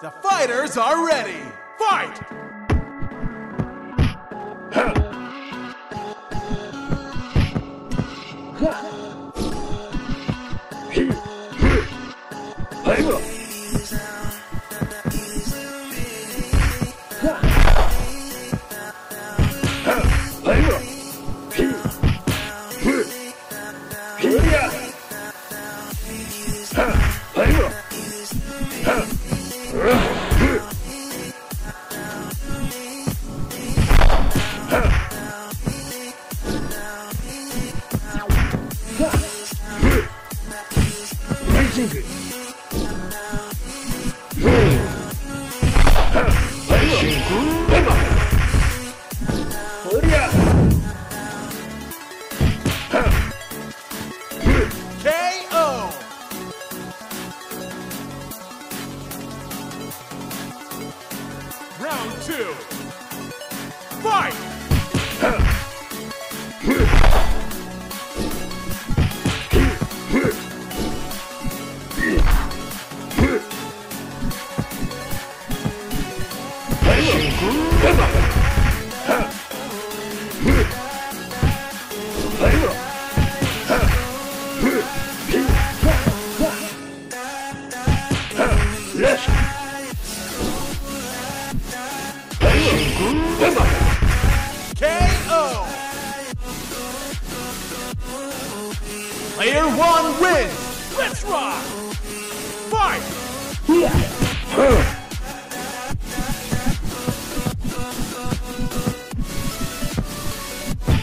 The fighters are ready. Fight! KO! Huh.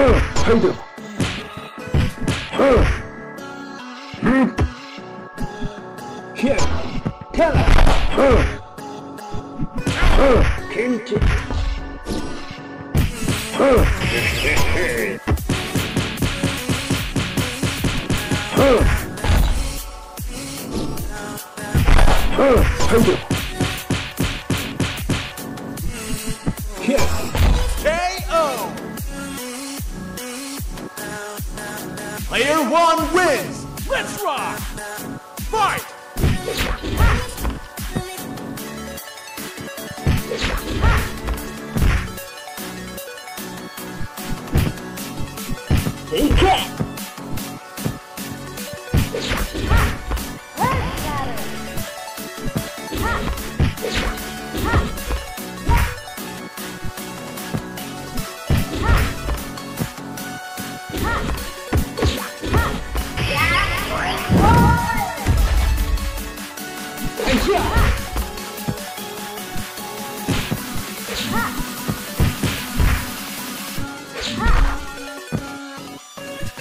사이드 김치 사이드 Player one wins! Let's rock! Fight! Take care!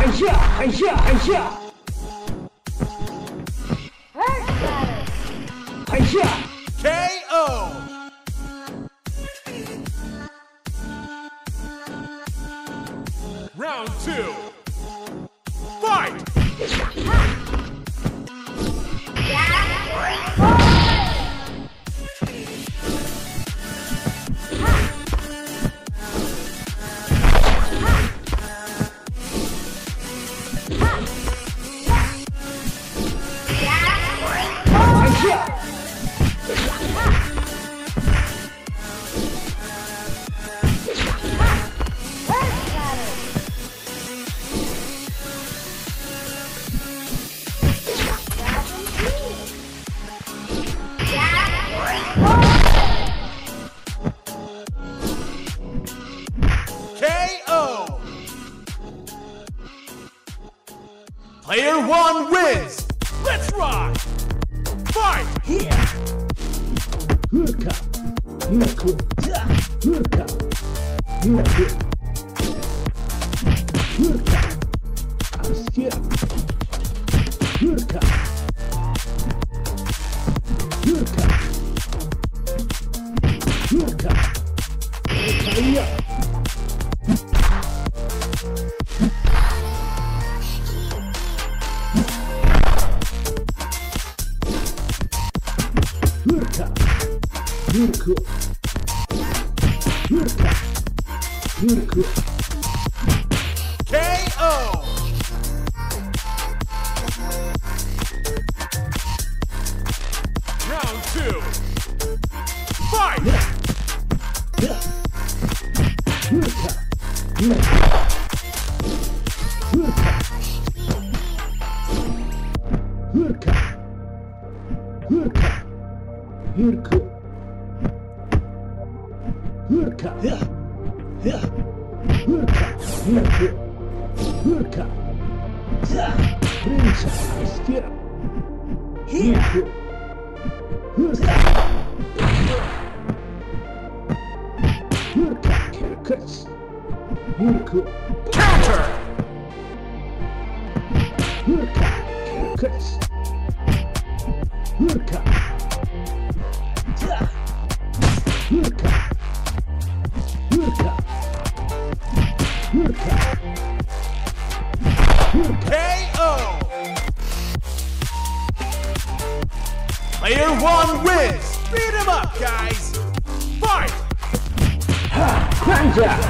感谢感谢感谢感谢 KO! Player one wins! Let's rock! Fight! Yeah! Prinsa. Asker. Hurka. Hurka. Hurka. Kirkus. Hurka. Counter. Hurka. Kirkus. Hurka. Hurka. Hurka. Iya.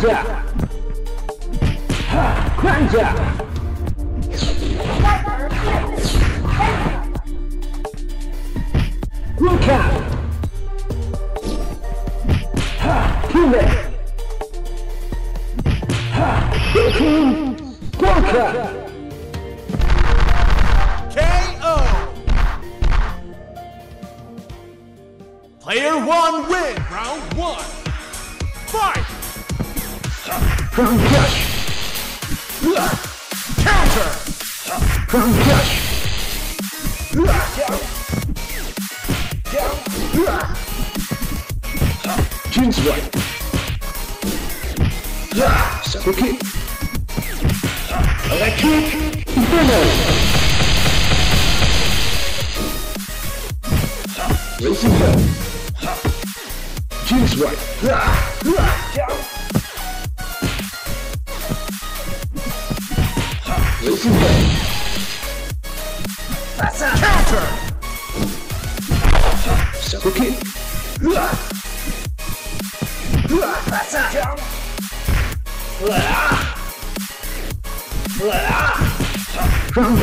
Kwanja. Hurka. Hurka. Kwanja. Kwanja. Hurka. Kime. Hurka. KO. Player one win. Round one. Fight. Counter. Jin's right. Sakuki. Electric. Inferno. Racing Hell. Jin's right. Racing Hell. Counter.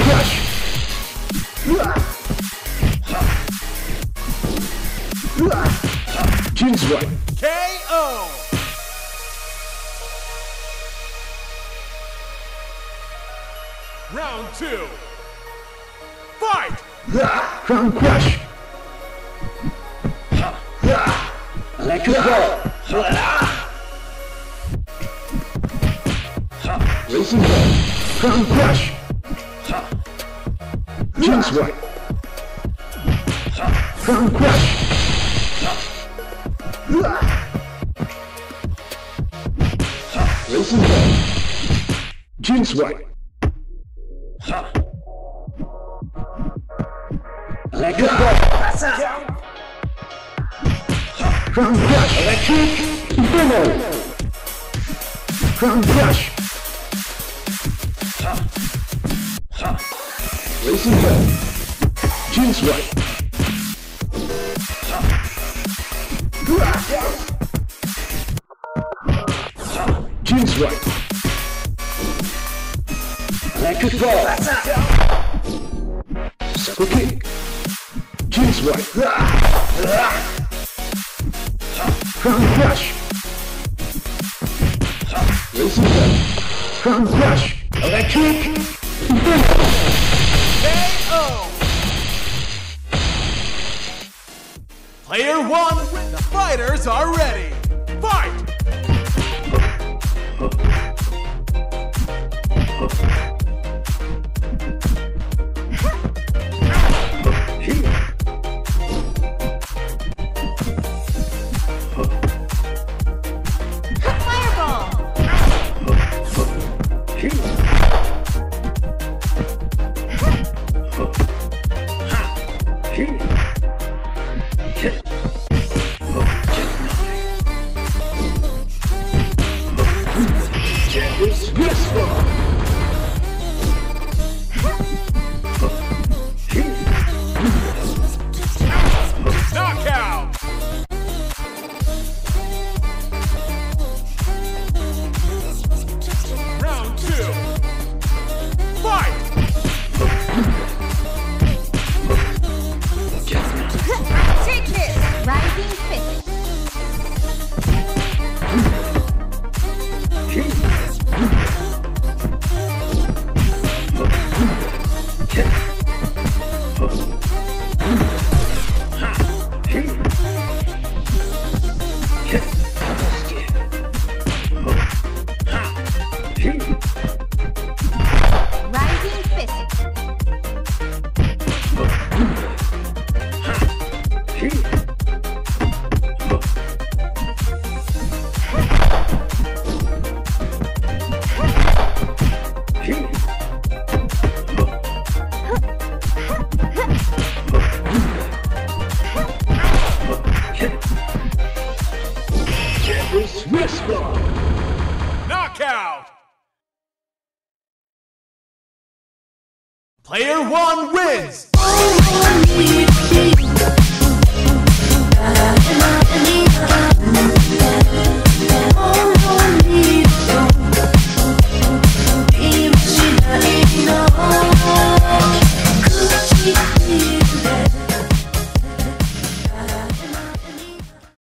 Josh. Jin's right. KO. Two. Fight. From Crush. Electric Ball. Racing Ball. From Crush. Jinx White. Crown Crush. Racing Ball. Jinx White. Electric Ball. Crown Crush. Electric Inferno. Crown Crush. Racing Ball. Jinx White. Jinx White. Electric Ball. Super Kick. Jinx White. Crown Crush. Racing Ball. Crown Crush. Electric KO. Player one, the fighters are ready. knockout! Player one wins!